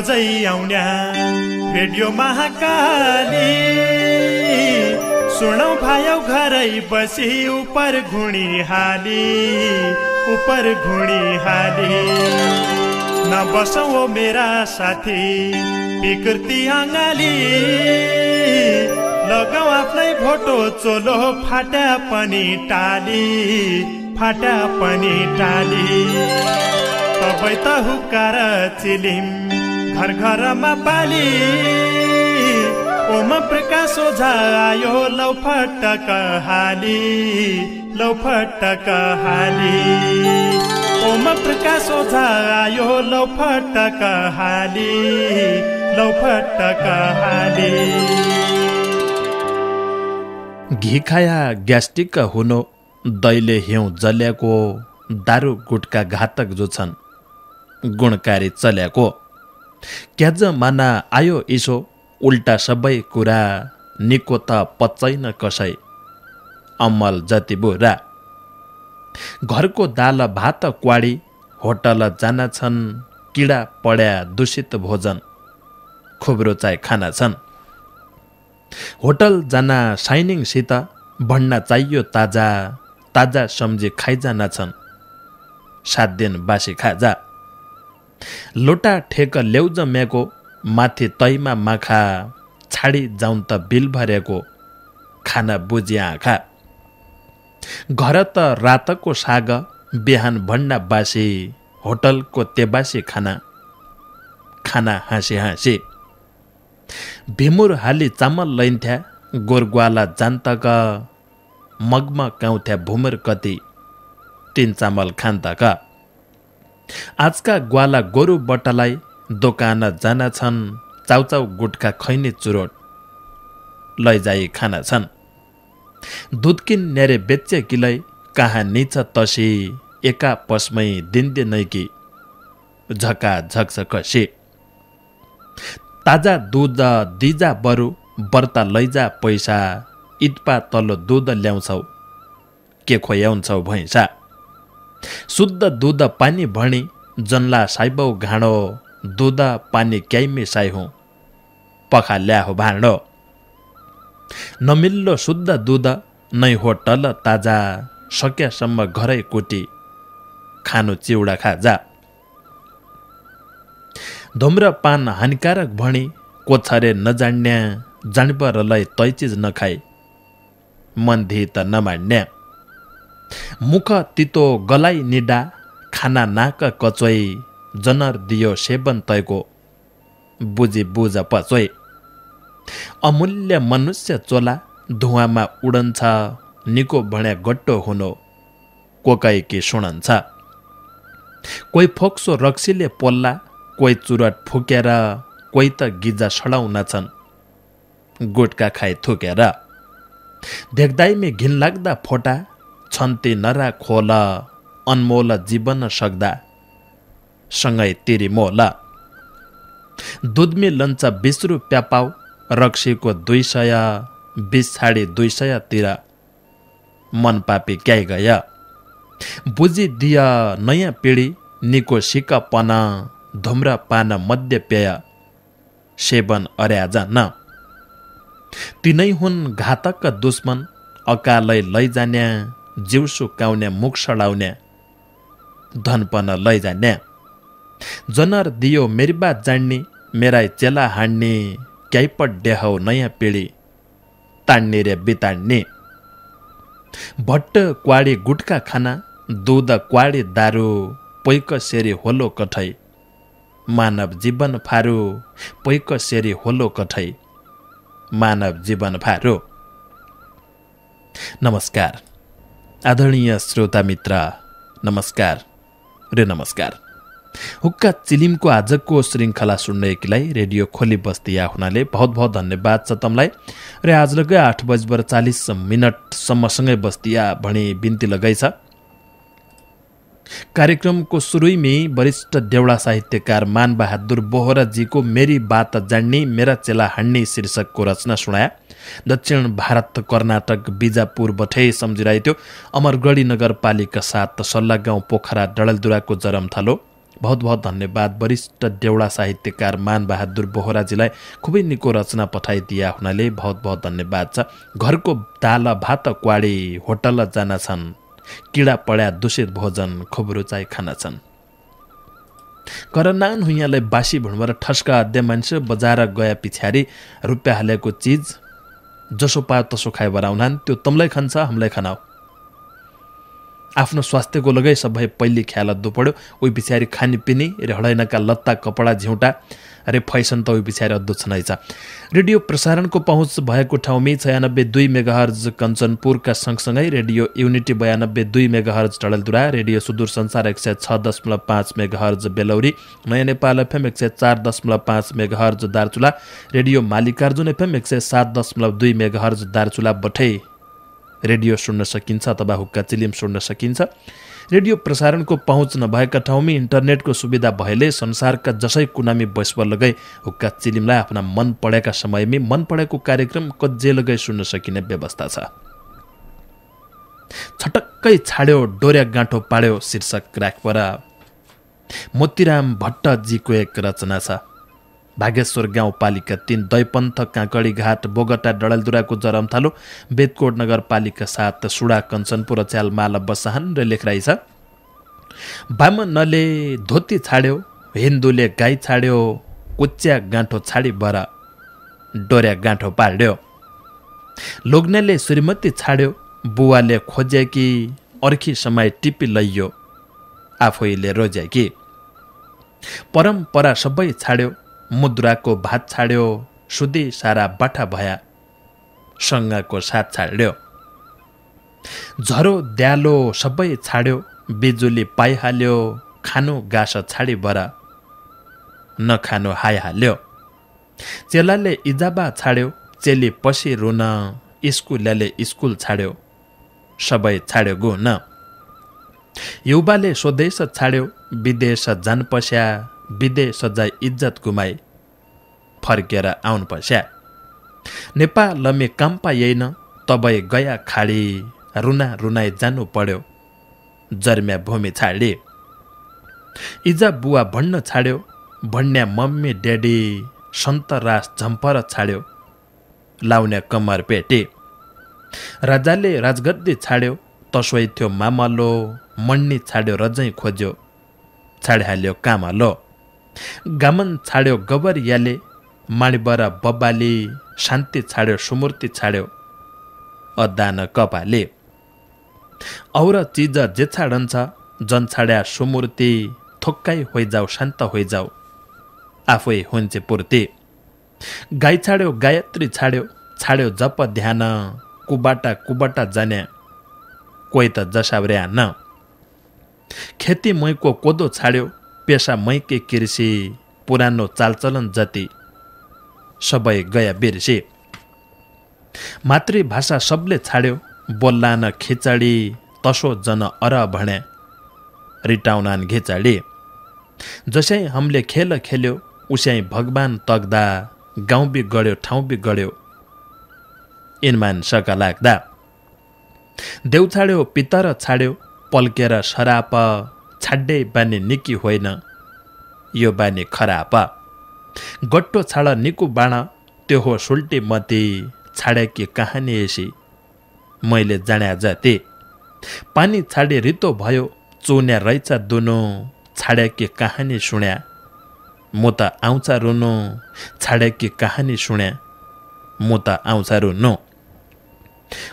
रोजै आउन्या radio Mahakali. सुनौ भायौ घरै बसी उपर घुणी हाली उपर घुणी हाली. नबसौ मेरा साथी विकृति अङ्गाली लगाउ आफ्नै भोटो चोलो फाटा पनि टाली फाटा पनि टाली. तपाईँ त हुक्कार चिलिम। घर घरमा पाली। ओम प्रकाश ओझा आयो लौ फटक हाली लौ फटक हाली। ओम प्रकाश ओझा आयो लौ फटक हाली लौ फटक हाली। घि खाया ग्यास्ट्रिक हुनु दैले हिउँ जल्याको दारू गुटका घातक जो छन् गुणकारी चल्याको। क्याज माना आयो इसो उल्टा सबै कुरा निको त पच्चैन कसै। अमल जति बुरा। घरको दाल भात क्वाडी होटल जाना छन् किडा पड्या दूषित भोजन खुब्रो चाय खाना छन्। होटल जाना साइनिङसित भन्न चाहियो ताजा ताजा सम्झी खाइजाना छन्। सात दिन बासी खाजा। लोटा ठेक ल्याउज म्याको माथि तैमा माखा छाडी जाउँ त बिल भरेको खाना बुझी आँखा। घर त रातको साग बिहान भण्डा बासी होटलको तेबासी खाना खाना हाँसी हाँसी। भिमुर हाली चामल लैन्थ्या गोरग्वाला जान्तक मगमा काउँथ्या भुमुर कति तिन चामल खान्तक। आजका ग्वाला गोरु बटलाई दोकान जाना छन्। चाउचाउ गुटका खैनी चुरोट लैजाई खाना छन्। दुध किन नेरे बेच्चे किलै कहाँ निच तसी एका पसमै दिन्दे नैकी झका झक्स कसी। ताजा दुध दिजा बरु बर्ता लैजा पैसा इटपा तल्लो दुध ल्याउँछौ के खोयाउँछौ भैँसा। शुद्ध दुध पानी भणी जन्ला साइबौ घाँडो दुध पानी क्याइमे साइ हुँ। पखा ल्याहो भाँडो नमिल्लो शुद्ध दुध नै हो टल ताजा सकेसम्म घरै कुटी खानु चिउडा खाजा धुम्रपान हानिकारक भणी कोछरे नजान्या जाणपरलाई तै चिज नखाए मन्धी त नमान्या मुख तितो गलाई निडा खाना नाक कचोइ जनर दियो सेवन तैको बुझी बुझ पचोइ अमूल्य मनुष्य चोला धुवामा उडन्छ निको भण्या गट्टो हुनो कोकाइकी सुणन्छ। कोही फोक्सो रक्सीले पोल्ला कोही चुरट फुकेर कोही त गिजा सडाउनछन् गुटका खाइ थुकेर। देख्दैमे घिनलाग्दा फोटा छन्ती नरा खोल अनमोल जीवन सक्दा। सँगै तिरी मोल। दुधमी लन्छ बिस रुपियाँ पाउ रक्सीको दुई सय बिस छाडी दुई सयतिर मन पापी क्याइ गय। बुझिदिय नयाँ पिँढी निको सिकपन मध्य पेय सेवन अर्याजन तिनै हुन् घातक दुश्मन अकालै लैजान्या। जिउ सुकाउने मुख सडाउने धनपन लैजान्या जनर दियो मेरी बात जान्ने मेरा चेला हान्ने क्याइपट देहौ नयाँ पिँढी तान्ने रे बितान्ने। भट्ट क्वाडी गुटका खाना दुध क्वाडी दारू पैक सेरी होलो कठै। मानव जीवन फारो पैक सेरी होलो कठै। मानव जीवन फारो। नमस्कार। आदरणीय श्रोता मित्र नमस्कार रे नमस्कार हुक्का चिलिमको आजको श्रृङ्खला सुन्नेकीलाई रेडियो खोली बस्दिया हुनाले बहुत बहुत धन्यवाद छ तमलाई र आज लगै आठ बजबर चालिस मिनटसम्मसँगै बस्दिया भनी बिन्ती लगाइछ कार्यक्रमको सुरुमै वरिष्ठ देउडा साहित्यकार मानबहादुर बोहराजीको मेरी बात जान्ने मेरा चेला हान्ने शीर्षकको रचना सुनाया दक्षिण भारत कर्नाटक बिजापुर बठे सम्झिरहेको थियो अमरगढी नगरपालिका साथ सल्लाह गाउँ पोखरा डडलदुराको जरमथलो बहुत बहुत धन्यवाद वरिष्ठ देउडा साहित्यकार मानबहादुर बोहराजीलाई खुबै निको रचना पठाइदिया हुनाले बहुत बहुत धन्यवाद छ। घरको दाल भात क्वाडी होटल जान छन्। किडा पड्या दूषित भोजन खुब रुचाइ खाना छन् कर नान हुइयाँलाई बासी भुँडबाट ठस्का अध्य मान्छे बजार गए पछाडि रुपियाँ हालेको चिज जसो पायो तसो खाए बराउनान् त्यो तमलाई खान्छ हामीलाई खानाऊ आफ्नो स्वास्थ्यको लगै सबै पहिले ख्याल अद्दो पऱ्यो। उही पछाडि खानेपिनी र हडैनका लत्ता कपडा झिउटा अरे फैसन त उही पछाडि अद्दो छ रेडियो प्रसारणको पहुँच भएको ठाउँमै छयानब्बे दुई मेगाहर्ज कञ्चनपुरका सँगसँगै रेडियो युनिटी बयानब्बे दुई मेगाहर्ज डडेलधुरा रेडियो सुदूर संसार एक सय छ दशमलव पाँच मेगाहर्ज बेलौरी नयाँ नेपाल एफएम एक सय चार दशमलव पाँच megahertz Darchula radio Mallikarjun FM एक सय सात दशमलव दुई मेगाहर्ज दार्चुला बठै। रेडियो सुन्न सकिन्छ अथवा हुक्का चिलिम सुन्न सकिन्छ। रेडियो प्रसारणको पहुँच नभएका ठाउँमा इन्टरनेटको सुविधा भएले संसारका जसै कुनामी बैसवर लगाई हुक्का चिलिमलाई आफ्ना मन पढेका समयमै मन पढेको कार्यक्रम कज्जे लगाई सुन्न सकिने व्यवस्था छ। छटक्कै छाड्यो डोर्या गाँठो पाड्यो शीर्षक राखपर। मोतीराम भट्टजीको एक रचना छ। भागेश्वर गाउँपालिका तिन दैपन्थ काँकडी घाट बोगटा डडेलधुराको जरमथालो बेदकोट नगरपालिका सात सुडा कञ्चनपुर च्याल माला बसाहान र लेखराई छ। बामनले धोती छाड्यो हिन्दूले गाई छाड्यो कुच्या गाँठो छाडी बर डोर्या गाँठो पाल्ड्यो। लोग्नेले श्रीमती छाड्यो बुवाले खोजे कि अर्खी समय टिपी लैयो आफैले रोज्या कि परम्परा सबै छाड्यो मुद्राको भात छाड्यो सुधी सारा बाठा भया सङ्गाको साथ छाड्यो। झरो द्यालो सबै छाड्यो बिजुली पाइहाल्यो खानु गाँस छाडी बर नखानु हाइहाल्यो चेलाले इजाबा छाड्यो चेली पसी रुन स्कुलले स्कुल छाड्यो सबै छाड्यो गो न युवाले स्वदेश छाड्यो विदेश जान पस्या विदेश जाइ इज्जत गुमाई फर्केर आउनु पर्छ नेपालमे काम पाइएन तबै गया खाडी रुना रुनाइ जानु पर्यो जर्म्या भूमि छाडी। इजा बुवा भन्न छाड्यो भन्या मम्मी ड्याडी सन्तरास झम्पर छाड्यो लाउने कम्मर पेटे। राजाले राजगद्दी छाड्यो तसोइ थियो मामलो मन्नी छाड्यो रजै खोज्यो छाडिहाल्यो कामलो। गामन छाड्यो गबरियाले माणिबर बब्बाले शान्ति छाड्यो सुमूर्ति छाड्यो अदान कपाले। और चिज जे छाडन्छ जन छाड्या सुमूर्ति थोक्काइ होइजाउ शान्त होइजाउ आफै हुन्छ पूर्ति। गाई छाड्यो गायत्री छाड्यो छाड्यो जप ध्यान कुबाटा कुबाटा जाने कोही त जसाब्र्या न खेती मैको कोदो छाड्यो पेसा मैके कृषि पुरानो चालचलन जति सबै गया बिर्से। मातृभाषा सबले छाड्यो बोल्लान खिचडी तसो जन अर भण्या रिटाउनान घिचडी। जसै हामीले खेल खेल्यो उसै भगवान तग्दा गाउँ बि गढ्यो ठाउँ बि गढ्यो इनमान सका लाग्दा। देउ छाड्यो पितर छाड्यो पल्केर सराप छाड्डै बानी निकी होइन यो बानी खराप गट्टो छाड निकु बाण त्यो हो सुल्टी मती छाड्याकी कहानी एसी मैले जान्या जाते। पानी छाडे रितो भयो चुन्या रहेछ दुनो छाड्याकी कहानी सुन्या म त आउँछ रुनु छाड्याकी कहानी सुन्या म त आउँछ रुनु।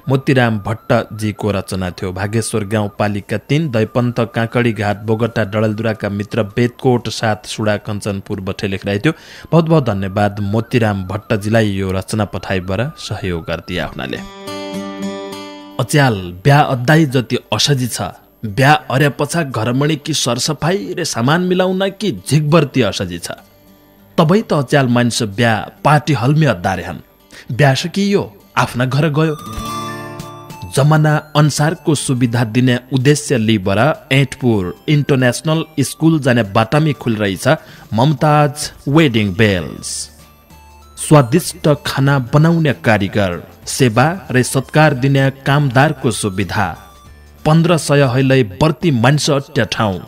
मोतीराम भट्टजीको रचना थियो। भागेश्वर गाउँपालिका तिन दैपन्थ काँकडी घाट बोगटा डडलदुराका मित्र बेदकोट साथ सुडा कञ्चनपुर बठे लेखिरहेको थियो बहुत बहुत धन्यवाद मोतीराम भट्टजीलाई यो रचना पठाइबाट सहयोग गरिदिए हुनाले। अच्याल ब्या अद्दाई जति असजी छ। ब्या अर्या पछा घरमणी कि सरसफाई र सामान मिलाउन कि झिकबर्ती असजी छ। तबै त अच्याल मानिस ब्या पार्टी हलमे अद्दारे हन्। ब्या सकियो। आफ्ना घर गयो। जमाना अनुसारको सुविधा दिने उद्देश्य लिबर एटपुर इन्टरनेसनल स्कुल जाने बाटामी खुलिरहेछ ममताज वेडिङ बेल्स। स्वादिष्ट खाना बनाउने कारिगर सेवा र सत्कार दिने कामदारको सुविधा। पन्ध्र सय हैलै बर्ती मानिस अट्या ठाउँ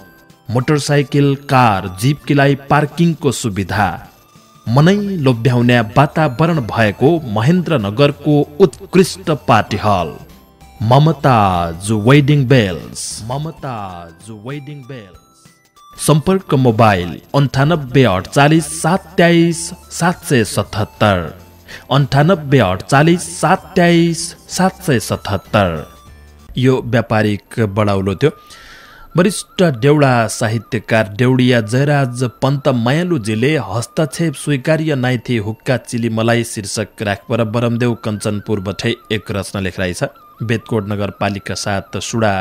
मोटरसाइकल कार जिपकीलाई पार्किङको सुविधा। मनै लोभ्याउने वातावरण भएको महेन्द्रनगरको उत्कृष्ट party hall Mumtaz wedding bells. Mumtaz wedding bells. सम्पर्क मोबाइल अन्ठानब्बे अडचालिस सात तेइस सात सय सतहत्तर। अन्ठानब्बे अडचालिस सात तेइस सात सय सतहत्तर। यो व्यापारिक बढाउलो थियो। वरिष्ठ देउडा साहित्यकार देउडिया जयराज पन्त मायालुजीले हस्तक्षेप स्वीकार्य नाइथे हुक्का चिली मलाई शीर्षक राखपर बरमदेव कञ्चनपुर बठै एक रचना लेख छ बेदकोट नगरपालिका साथ सुडा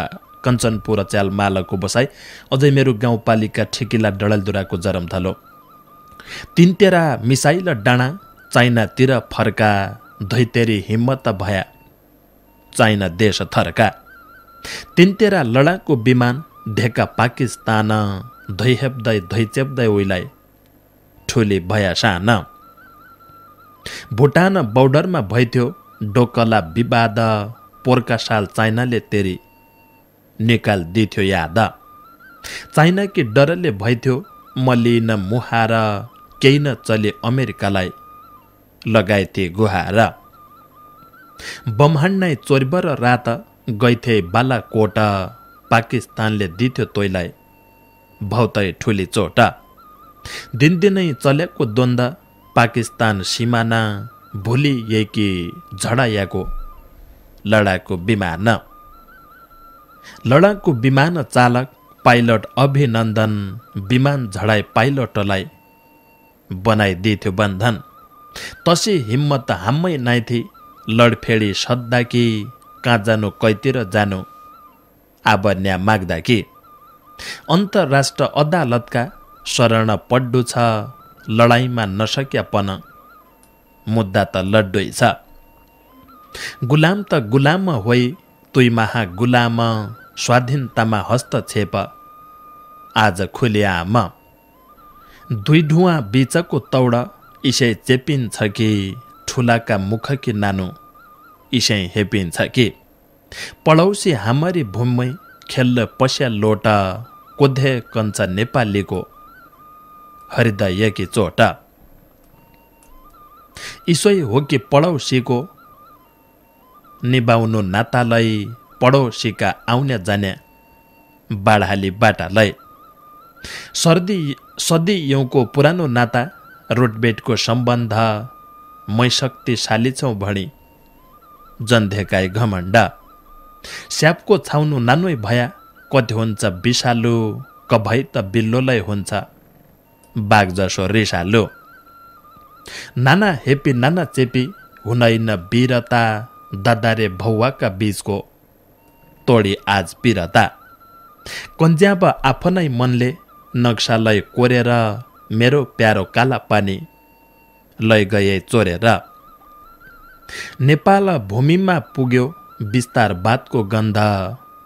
कञ्चनपुर च्याल मालको बसाई अझै मेरो गाउँपालिका ठेकिला डडलदुराको जरमथलो तिनतेरा मिसाइल डाँडा चाइनातिर फर्का धैतेरी हिम्मत भया चाइना देश थर्का। तिनतेरा लडाको विमान ढेका पाकिस्तान धैहेप्दै धैचेप्दै उइलाई ठुली भया सान भुटान बौर्डरमा भइथ्यो डोकला विवाद पोहोरका साल चाइनाले तेरी निकाल दिथ्यो याद। चाइनाकी डरले भइथ्यो मलिन मुहार केही न चले अमेरिकालाई लगाइथे गुहार। बमहान्नै चोरबर रात गइथे बालाकोट पाकिस्तानले दिथ्यो तोइलाई भौतै ठुली चोट। दिनदिनै चलेको द्वन्द पाकिस्तान सिमाना भोलि यही झडायाको लडाकु विमान। लडाकु विमान चालक पाइलट अभिनन्दन विमान झडाई पाइलटलाई बनाइदिथ्यो बन्धन। तसी हिम्मत हाम्मै नाइथी लडफेडी सद्दा कि कहाँ जानु कैतिर जानु आबन्या माग्दा कि? अन्तर्राष्ट्र अदालतका शरण पड्डु छ लडाइँमा नसक्यापन मुद्दा त लड्डै छ। गुलाम त गुलाम होइ तुई महा गुलाम स्वाधीनतामा हस्तक्षेप आज खुल्याम दुई ढुवा बिचको तौड इसै चेपिन्छ कि ठुलाका मुख कि नानु इसै हेपिन्छ कि? पडौसी हामरी भूमि खेल्ल पस्या लोटा कोधे कन्छ नेपालीको हृदयकी चोट। इसै हो कि पडौसीको निभाउनु नातालाई पडोसीका आउने जाने बाढाली बाटालाई सर्दी सदी यौँको पुरानो नाता रोडबेटको सम्बन्ध मै शक्तिशाली छौँ भणी जन्धेकाई घमण्डा। स्यापको छाउनु नानै भया कति हुन्छ विषालु कभै त बिल्लोलाई हुन्छ बाघ जसो रिसालु। नाना हेपी नाना चेपी हुनैन वीरता दादारे भौवाका बीचको तोडी आज पिरता। कन्ज्याब आफ्नै मनले नक्सालाई कोरेर मेरो प्यारो काला पानी लै गए चोरेर। नेपाल भूमिमा पुग्यो विस्तारवादको गन्ध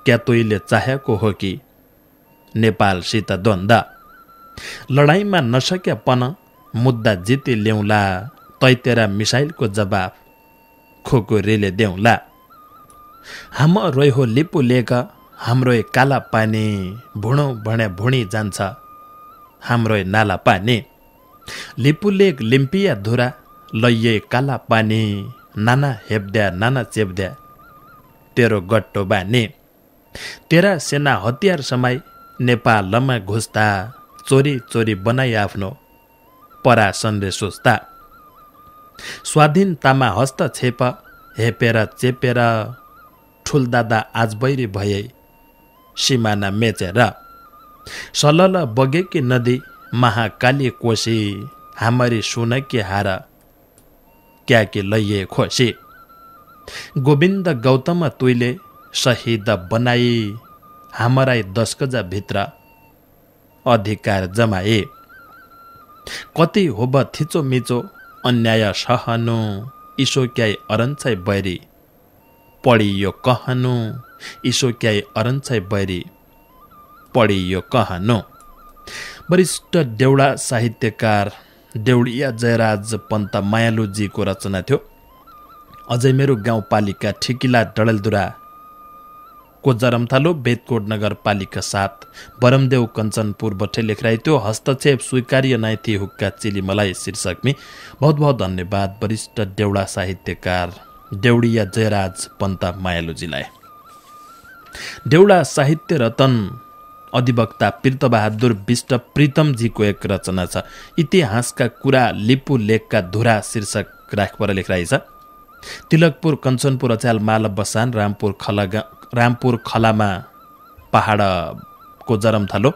क्यातोइले चाहेको हो कि? नेपालसित द्वन्द। लडाइँमा नसक्यापन मुद्दा जिति ल्याउला तैतेरा मिसाइलको जवाफ खोकुरीले देउला। हाम रोइहो लिपु लेक हाम्रो काला पानी भुँडो भणे भुँडी जान्छ हाम्रो नाला पानी। लिपुलेक लिम्पिया धुरा लैये काला पानी नाना हेप्द्या नाना चेप्द्या तेरो गट्टो बानी। तेरा सेना हतियार समाई नेपालमा घुस्दा चोरी चोरी बनाई आफ्नो परासनले सोच्दा स्वाधीनतामा हस्तक्षेप हेपेर चेपेर ठुलदादा आज बैरी भए सिमाना मेचेर। सलल बगेकी नदी महाकाली कोशी हामरी सुनकी हार क्याकी लैए खोसी गोविन्द गौतम तुइले शहीद बनाई हामराई भित्र अधिकार जमाए। कति होब थिचो मिचो अन्याय सहनु। इसोक्याई अरन्छै बैरी पढियो कहनु। इसोक्याई अरन्छै बैरी पढियो कहनु। वरिष्ठ देउडा साहित्यकार देउडिया जयराज पन्त मायालुजीको रचना थियो। अझै मेरो गाउँपालिका ठिकिला डडेलधुरा कोजारम थालो बेदकोट नगरपालिका सात बरमदेव कञ्चनपुर लेखराई त्यो हस्तक्षेप स्वीकार्य नाइथी हुक्का चिली मलाई शीर्षकमी। बहुत बहुत धन्यवाद वरिष्ठ देउडा साहित्यकार देउडिया जयराज पन्ता मायालुजीलाई। देउडा साहित्य रतन अधिवक्ता पीर्तबहादुर विष्ट प्रितमजीको एक रचना छ। इतिहासका कुरा लिपु लेखका धुरा शीर्षक राखपर लेखिरहेको छ तिलकपुर कञ्चनपुर अचाल माल बसान रामपुर खलगा रामपुर खलामा पहाडको जरम थालो।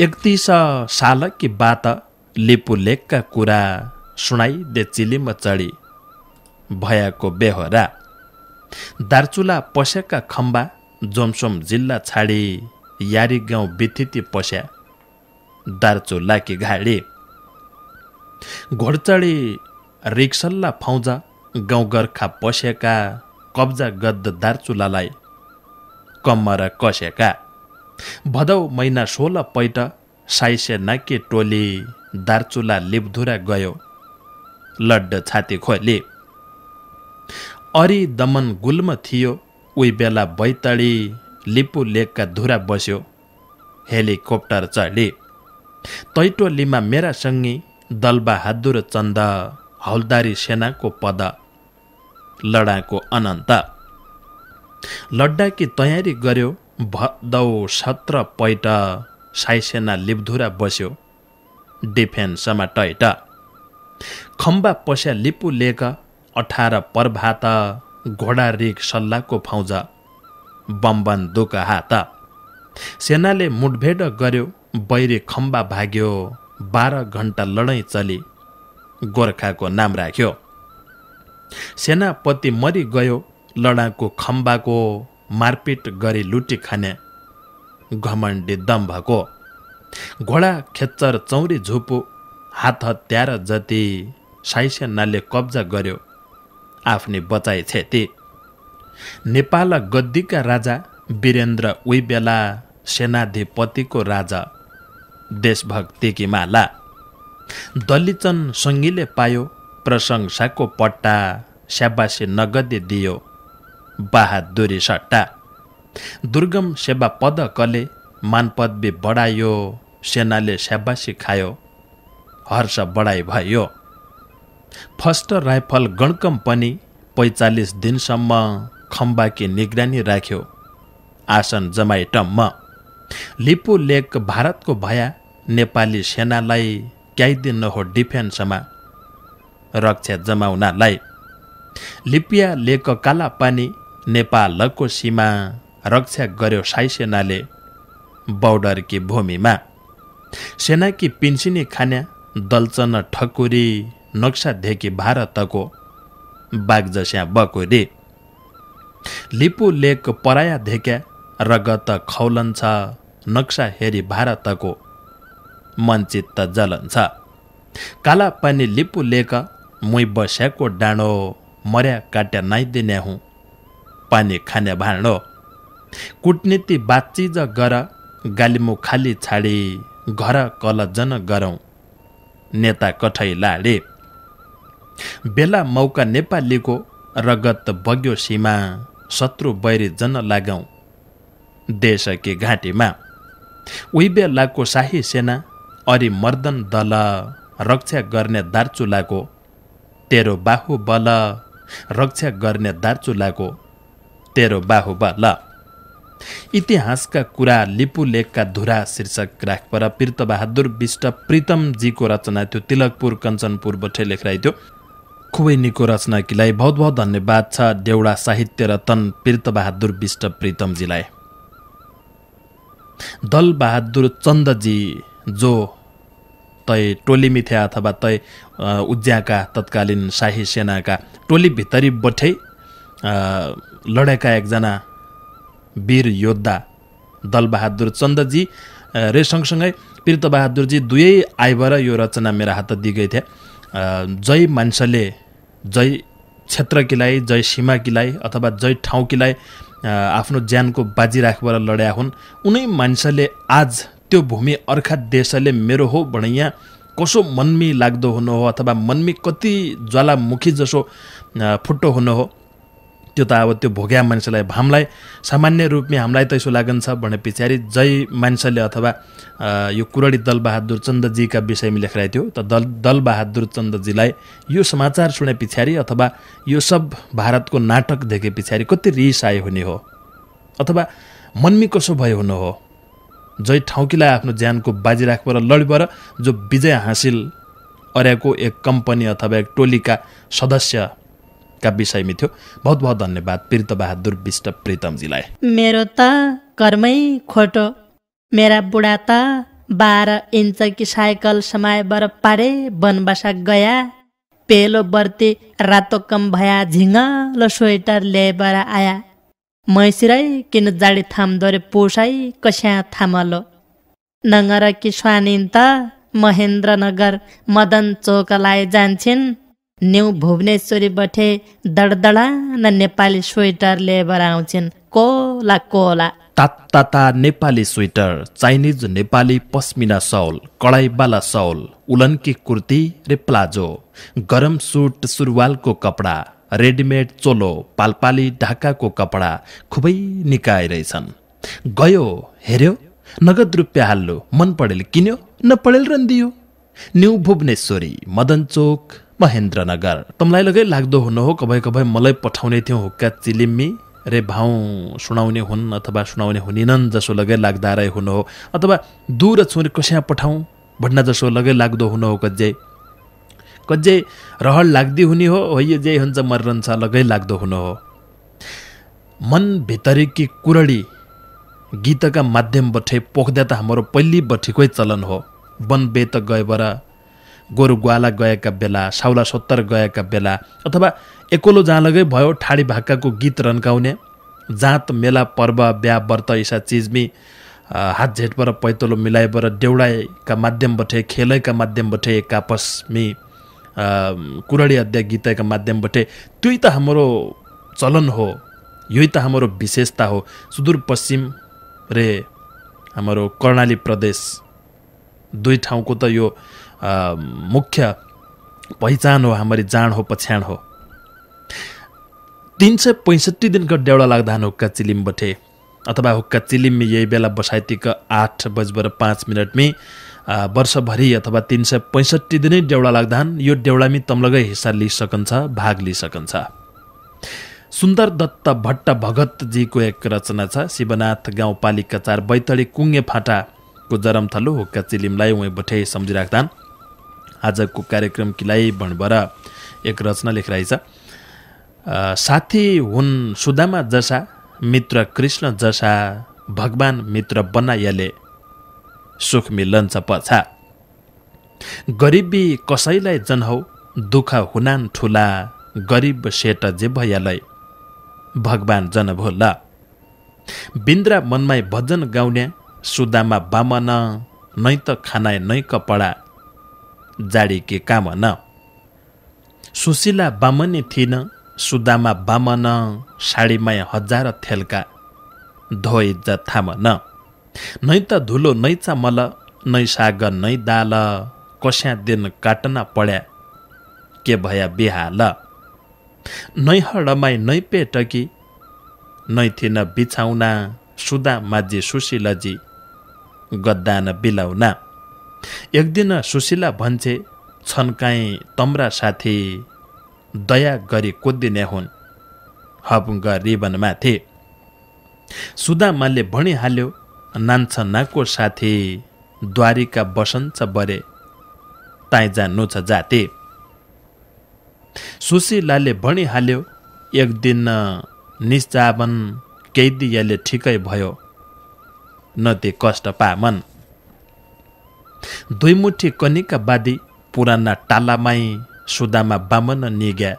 एकतिस साल कि बात लिपु लेखका कुरा सुनाइ दे चिलिम चढी भयाको बेहोरा। दार्चुला पसेका खम्बा जोमसोम जिल्ला छाडी यारी गाउँ बिथिति पस्या दार्चो लाकी घाडी। घोडचडी रिक्सल्ला फौजा गाउँगर्खा पसेका कब्जा गद्द दार्चुलालाई कम्मर कसेका। भदौ महिना सोह्र पैट साइसे नाके टोली दार्चुला लिपधुरा गयो लड्ड छाती खोली। अरि दमन गुल्म थियो उही बेला बैतडी लिपु लेकका धुरा बस्यो हेलिकप्टर चढी। तैटोलीमा मेरा सङ्गी दलबहादुर चन्द हौलदारी सेनाको पद लडाको अनन्त। लड्डाकी तयारी गर्यो भदौ सत्र पैट साइसेना लिपधुरा बस्यो डिफेन्समा टैट। खम्बा पस्या लिपु लेक अठार प्रभात घोडा रिक सल्लाहको फौजा बम्बन दुक हात। सेनाले मुठभेड गर्यो बैरी खम्बा भाग्यो बाह्र घन्टा लडाइँ चली। गोर्खाको नाम राख्यो। सेनापति मरि गयो लडाको खम्बाको मारपिट गरी लुटी खाने घमण्डी दम्भको घोडा खेच्चर चौरी झुपु हात हत्यार जति साइसेनाले कब्जा गर्यो आफ्नी बचाइ छेती। नेपाल गद्दीका राजा वीरेन्द्र उही बेला सेनाधिपतिको राजा देशभक्तिकी माला। दलिचन सङ्गीले पायो प्रशंसाको पट्टा स्याबासी नगदी दियो बहादुरी सट्टा। दुर्गम सेवा पद कले मानपदवी बढायो सेनाले स्याबासी खायो हर्ष बढाइ भयो। फर्स्ट राइफल गणकम्पनी पैँचालिस दिनसम्म खम्बाकी निगरानी राख्यो आसन जमाई टम्म। लिपु लेक भारतको भया नेपाली सेनालाई क्याइदिनु हो डिफेन्समा। रक्षा जमाउनलाई। लिपिया लेक काला पानी नेपालको सीमा रक्षा गर्यो साई सेनाले बौर्डरकी भूमिमा। सेनाकी पिन्सिनी खान्या दलचन ठकुरी नक्सा धेकी भारतको बागजस्या बकुरी। लिपु लेक पराया धेक्या रगत खौलन्छ नक्सा हेरी भारतको मनचित्त जलन्छ। काला पानी लिपु लेक मुई बस्याको डाँडो मर्या काट्या नाइदिने हुँ। पानी खाने भाँडो। कुटनीति बातचिज गर गालीमु खाली छाडी घर कल जन गरौँ। नेता कठै लाडे। बेला मौका नेपालीको रगत बग्यो सीमा शत्रु बैरी जन लागौँ। देशकी घाँटीमा। उही बेलाको शाही सेना अरि मर्दन दल रक्षा गर्ने दार्चुलाको। तेरो बाहुबल रक्षा गर्ने दार्चुलाको। तेरो बाहुबल। इतिहासका कुरा लिपु लेखका धुरा शीर्षक राखपर पीर्तबहादुर विष्ट प्रितमजीको रचना थियो तिलकपुर कञ्चनपुर बठे लेखराइ थियो खुबै निको रचनाकीलाई बहुत बहुत धन्यवाद छ देउडा साहित्य रतन पीर्तबहादुर विष्ट प्रितमजीलाई। दलबहादुर चन्दजी जो तै टोली मिथ्या अथवा तै उज्याका तत्कालीन शाही सेनाका टोली भित्री बठै लडेका एकजना वीर योद्धा दलबहादुर चन्दजी रे सँगसँगै पीर्तबहादुरजी दुवै आइबर यो रचना मेरो हात दिगै थिए। जय मान्छेले जय क्षेत्रकीलाई जय सीमाकीलाई अथवा जय ठाउँकीलाई आफ्नो ज्यानको बाजी राखेर लड्या हुन् उनै मान्छेले आज त्यो भूमि अर्का देशले मेरो हो भने यहाँ कसो मनमी लाग्दो हुनु हो अथवा मनमी कति ज्वालामुखी जसो फुट्टो हुनु हो त्यो त अब त्यो भोग्या मान्छेलाई हामीलाई सामान्य रूपमा हामीलाई त यसो लागन्छ भने पछाडि जै मान्छेले अथवा यो कुरडी दलबहादुर चन्दजीका विषयमा लेखाइ थियो त दल दलबहादुर चन्दजीलाई यो समाचार सुने पछाडि अथवा यो सब भारतको नाटक देखे पछाडि कति रिस आयो हुने हो? अथवा मन्मी कसो भयो हुनु हो? जै ठाउँकीलाई आफ्नो ज्यानको बाजी राखबर लडबर जो विजय हासिल अरेको एक कम्पनी अथवा एक टोलीका सदस्यका विषयमा थियो। बहुत बहुत धन्यवाद बहादुर विष्ट मेरो त कर्मै खोटो। मेरा बुढा त बाह्र इन्चकी साइकल समाएर पारे वनबासा गया। पेलो बर्ती रातो कम भया झिङ्गलो स्वेटर ल्याएर आया। मैसिरै किन जाडी थाम्दोरे पोसाई कस्या थामलो? नगर कि स्वानिन त महेन्द्रनगर मदन चोकलाई जान्छन्। न्यु भुवनेश्वरी बठे दडदडा न नेपाली स्वेटर लिएर आउँछन् कोला कोला। ताता नेपाली स्वेटर चाइनिज नेपाली पस्मिना सौल कडाइबाला सौल उलनकी कुर्ती रे प्लाजो गरम सुट सुरुवालको कपडा। रेडिमेड चोलो पालपाली ढाकाको कपडा खुबै निकाइरहेछन् गयो हेऱ्यो नगद रुपियाँ हाल्लो मन पढेल किन्यो नपढेल रन्दियो। न्यु भुवनेश्वरी मदन चोक महेन्द्रनगर। तमलाई लगै लाग्दो हुनु हो कभै कभै मलाई पठाउने थियो हुक्का चिलिम्मी। रे भाउ सुनाउने हुन् अथवा सुनाउने हुनिनन् जसो लगै लाग्दा रहे हुनु हो अथवा दूर छोरी कस्या पठाउँ भन्न जसो लगै लाग्दो हुनु हो कज्जै। कज्जै रहल लाग्दी हुने हो है जे हुन्छ मर्रन्छ लगै लाग्दो हुनु हो। मन भितरीकी कुरडी गीतका माध्यमबाट पोख्दा त हाम्रो पहिली बठीकै चलन हो। वन बेत गएबाट गोरु ग्वाला गएका बेला साउला सत्तर गएका बेला अथवा एकोलो जाँलगै भयो ठाडी भाकाको गीत रन्काउने जात मेला पर्व बिहा व्रत इसा चिजमी हात झेटबाट पैतलो मिलाइबाट देउडाका माध्यमबाट खेलैका माध्यमबाट एक आपसमी कुरडी अध्याय गीतका माध्यमबाट त्यही त हाम्रो चलन हो यही त हाम्रो विशेषता हो। सुदूरपश्चिम रे हाम्रो कर्णाली प्रदेश दुई ठाउँको त यो मुख्य पहिचान हो हाम्रो जाँड हो पछ्याण हो। तिन सय पैँसठी दिनको डेउडा लाग्दा हुक्का चिलिमबटे अथवा हुक्का चिलिममी यही बेला बसाइतीको आठ बजबर पाँच मिनटमी वर्षभरि अथवा तिन सय पैँसठी दिनै डेउडा लाग्दान। यो डेउडामी तम्लगै हिस्सा लिइसकन्छ भाग लिइसकन्छ। सुन्दर दत्त भट्ट भगतजीको एक रचना छ। शिवनाथ गाउँपालिका चार बैतडी कुङ्गे फाँटाको जरमथलो हुक्का चिलिमलाई उहाँ बठे सम्झिराख्दान्। आजको कार्यक्रम किलाई भणबर एक रचना लेखिरहेछ। साथी हुन् सुदामा जसा मित्र कृष्ण जसा भगवान मित्र बनाइले सुख मिलन्छ पछा। गरिबी कसैलाई जनहौ दुःख हुनान ठुला गरिब सेट जे भयालै भगवान जनभोला बिन्द्रा मनमाई भजन गाउने सुदामा बामन नै त खानाए नै कपडा। जाडी के काम न। सुशीला बामनी थिइन सुदामा बामन साडीमाई हजार थेल्का धोइ थाम न। नै त धुलो नै मल नै साग नै दाल कस्या दिन काटना पड्या के भया बिहाल? नै हडमाई नै पेटकी नै थिन बिछाउना सुदा माझी सुशीलजी गद्दान बिलाउना एक दिन सुशीला भन्छे छन्काई तम्रा साथी दया गरी कुदिने हुन् हपुङ्ग रिबन माथि सुदामाले भनिहाल्यो नान्छ नाको साथी द्वारिका बसन्छ बरे ताइजा नुछ जाते। सुशीलाले भनिहाल्यो एक दिन निश्चावन केही दियाले ठिकै भयो नदी कष्ट पामन। दुई मुठी कनिका बादी पुराना टालामाई सुदामा बामन निग्या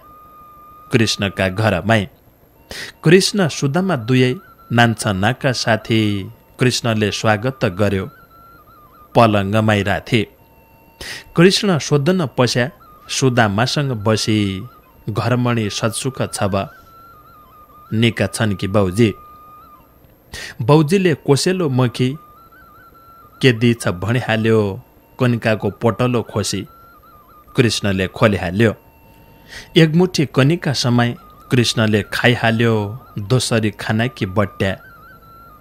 कृष्णका घरमै कृष्ण सुदामा दुवै नान्छ नाका साथी कृष्णले स्वागत गर्यो। पलङ्गमै राथे कृष्ण सोद्धन पस्या सुदामासँग बसी घरमणि सत्सुख छब निका छन् कि बाउजी? बाउजीले कोसेलो मखी के दिछ भनिहाल्यो कनिकाको पोटलो खोसी कृष्णले खोलिहाल्यो। एकमुठी कनिका समय कृष्णले खाइहाल्यो दोसरी खाना कि बट्या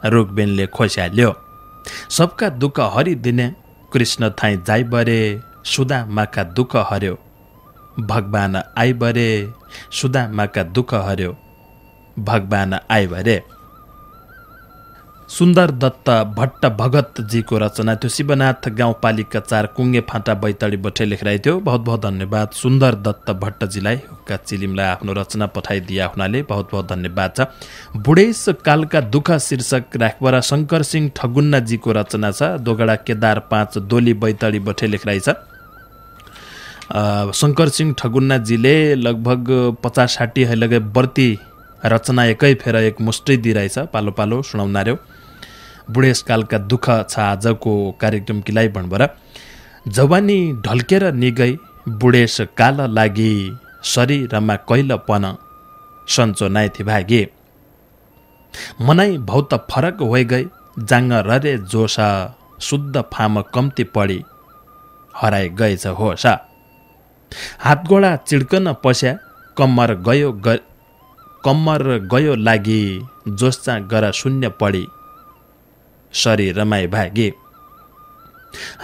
रुखबेनले खोस्याल्यो सबका दुःख हरिदिने कृष्ण थाई जाइबरे सुदामाका दुःख हर्यो। भगवान आइबरे सुदामाका दुःख हर्यो। भगवान आइबरे। सुन्दर दत्त भट्ट भगतजीको रचना थियो। शिवनाथ गाउँपालिका चार कुङ्गे फाँटा बैतडी बठे थियो। बहुत बहुत धन्यवाद। सुन्दर दत्त भट्टजीलाई हुक्का चिलिमलाई आफ्नो रचना पठाइदिया हुनाले बहुत बहुत धन्यवाद छ। बुढेस कालका दुःख शीर्षक राखबरा शङ्कर सिंह ठगुन्नाजीको रचना छ। दोगडा केदार पाँच दोली बैतडी बठे लेखिरहेछ। शङ्कर सिंह ठगुन्नाजीले लगभग पचास साठी लगे बर्ती रचना एकै फेर एक मुष्टै दिइरहेछ पालो पालो सुनाउनार्यो बुढेसकालका दुःख छ आजको कार्यक्रम किलाइ भणबर जवानी ढल्केर निगई बुढेस काल लागि शरीरमा कैलपन सन्चो नाइथि भागे मनाइ भौत फरक होइ गई जाङ्ग ररे जोसा शुद्ध फाम कम्ती पढी हराइ गएछ होसा। हातगोडा चिड्कन पस्या कम्मर गयो ग कम्मर गयो लागि जोस्चा गर शून्य पढी शरीर रमाई भागे।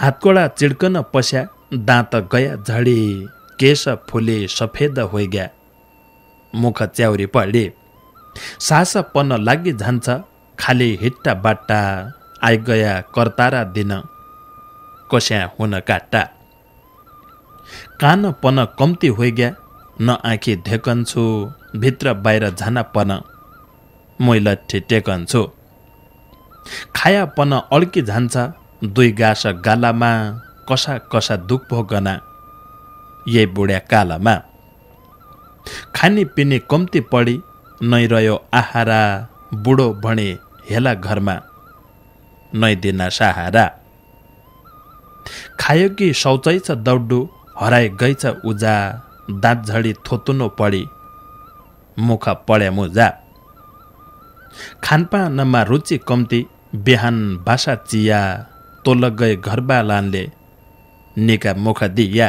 हातकोडा चिड्कन पस्या दाँत गया झडी। केश फुले सफेद होइग्या। मुख च्याउरी पढे सास पन लागि जान्छ खाली हिट्टा बाट्टा आइगया कर्तारा दिन। कस्या हुन काट्टा। कान पन कम्ती होइग्या न आँखी धेकन्छु भित्र बाहिर झाना पन। मैलट्ठी टेकन्छु। खायापन अड्की जान्छ दुई गास गालामा कसा कसा दुख भोगना यही बुढ्या कालामा। खाने पिने कम्ती पढी नै रह्यो आहारा बुढो भने हेला घरमा नै दिना सहारा। खायो कि शौचै छ दौडु हराइ गइछ उजा दाँत झडी थोतुनो पढी मुख पढ्या मुजा खानपानमा रुचि कम्ती बिहान भाषा चिया तोल गए घरबालानले निका मुख दिया।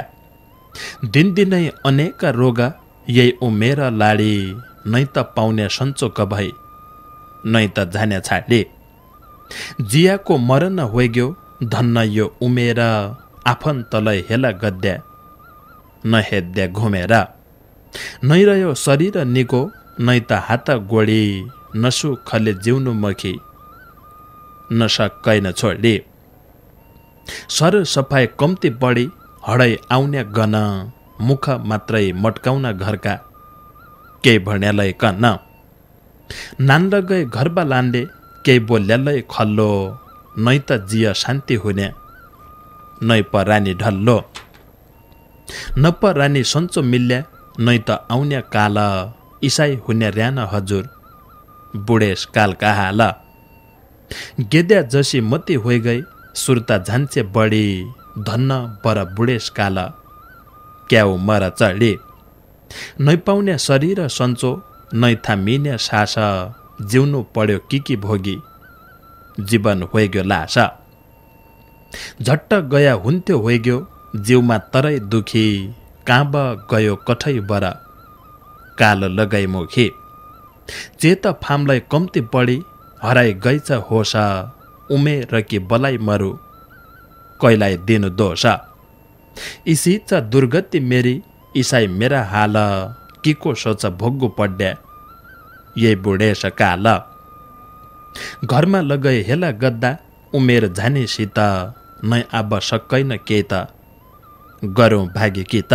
दिनदिनै अनेक रोग यही उमेर लाडी नै त पाउने सन्चोक भई नै त झाने छाडे। जियाको मरण होइग्यो धन्न यो उमेर आफन्तलाई हेला गद्या। नहेद्या घुमेर। नै रह्यो शरीर निको नै त हात गोडी नसुखले जिउनु मखी। नसक्कैन छोडे। सर सफाइ कम्ती बढी हडै आउने गन मुख मात्रै मट्काउन घरका। केही भन्यालै कन नान्द गए घरबा लान्डे केही बोल्यालै खल्लो नै त जिय शान्ति हुने। नै प रानी ढल्लो। न प रानी सन्चो मिल्या नै त आउने काल इसाई हुने र्यान हजुर बुढेस काल हाल गेद्या जसी मती होइ गई सुर्ता झान्चे बढी धन्न बर बुढेस काल क्याउ मर चढी। नै पाउने शरीर सन्चो नै थामिने सास जिउनु पर्यो कि कि भोगी जीवन होइग्यो लास। झट्ट गया हुन्थ्यो होइग्यो जिउमा तरै दुखी काँब गयो कठै बर। कालो लगाइ मुखी। चेत फामलाई कम्ती बढी हराइ गइछ होस। उमेर कि बलाइ मरु। कैलाई दिनु दोष इसी छ दुर्गति मेरी इसाई मेरा हाल किको सोच भोग्गु पड्या। यही बुढेस काल। घरमा लगए हेला गद्दा उमेर झानेसित नै आब सक्कैन के त गरौँ भागी कि त।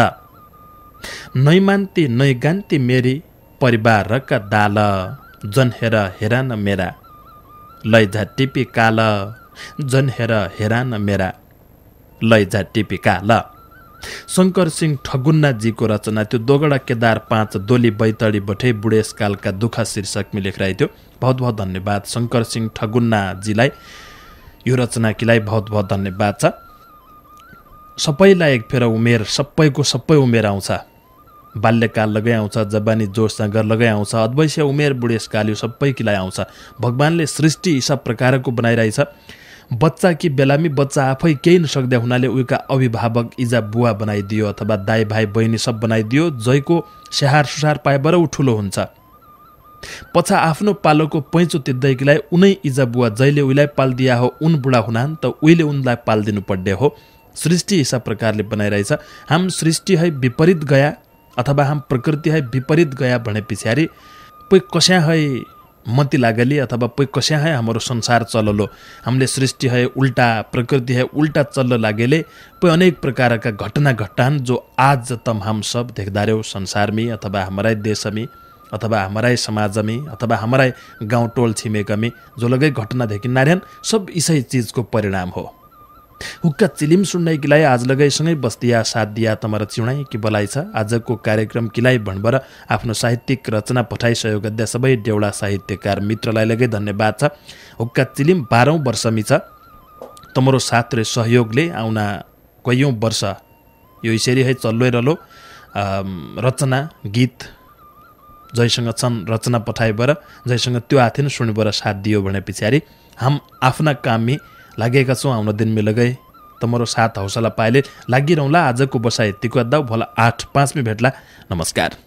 नै मान्ती नै गान्ती मेरी परिवारका दाल जन्हेर हेरान मेरा। लैजा टिपी काल जन हेर हेरान मेरा। लैजा टिपी काल। शङ्कर सिंह ठगुन्नाजीको रचना त्यो दोगडा केदार पाँच दोली बैतडी बठे बुढेसकालका दुःख शीर्षकमा लेखिरहेको थियो बहुत बहुत धन्यवाद शङ्कर सिंह ठगुन्नाजीलाई। यो रचना किलाई बहुत बहुत धन्यवाद छ? सबैलाई एक फेर उमेर सबैको सबै उमेर आउँछ। बाल्यकाल लगै आउँछ जवानी जोससँग लगै आउँछ अद्वैश्य उमेर बुढेसकाल यो सबै किलाई आउँछ। भगवान्ले सृष्टि सब प्रकारको बनाइरहेछ। बच्चा कि बेलामी बच्चा आफै केही नसक्दा हुनाले उका अभिभावक इजा बुवा बनाइदियो अथवा दाई भाइ बहिनी सब बनाइदियो जयको स्याहार सुसार पाएबाट ऊ ठुलो हुन्छ। पछा आफ्नो पालोको पैँचो तिद्दैकीलाई उनै इजा बुवा जहिले उहीलाई पालिदिया हो उन बुढा हुनान् त उहिले उनलाई पालिदिनु पर्ने हो। सृष्टि हिसाब प्रकारले बनाइरहेछ। हाम सृष्टि है विपरीत गया अथवा हाम प्रकृति है विपरीत गया भने पछाडि पै कस्या है मती लागली अथवा पै कस्या है हाम्रो संसार चललो। हामीले सृष्टि है उल्टा प्रकृति है उल्टा चल्ल लागेले पै अनेक प्रकारका घटना घटान जो आज तम हम सब देख्दा संसारमी अथवा हाम्रै देशमी अथवा हाम्रै समाजमी अथवा हाम्रै गाउँ टोल छिमेकमी जो लगै घटना नारायण सब इसै चिजको परिणाम हो। हुक्का चिलिम सुन्नै किलाई आज लगैसँगै बस्दिया साथ दिया तमर चिउणाइ कि बोलाइ छ? आजको कार्यक्रम किलाई भणबर? आफ्नो साहित्यिक रचना पठाइ सहयोग सबै डेउडा साहित्यकार मित्रलाई लगै धन्यवाद छ। हुक्का चिलिम बाह्रौँ वर्षमी छ। तमरो साथ र सहयोगले आउना कैयौँ वर्ष। यो यसरी है चल्लो रहलो रचना गीत जयसँग छन् रचना पठाएबाट जयसँग त्यो आथिन सुनेबाट साथ दियो भने पछाडि। हाम आफ्ना काममी लागेका छौँ आउन दिन मिलगै। तमरो साथ हौसला पाएले लागिरहँला आजको बसा यतिको अद्दा भोला आठ पाँचमी भेट्ला। नमस्कार।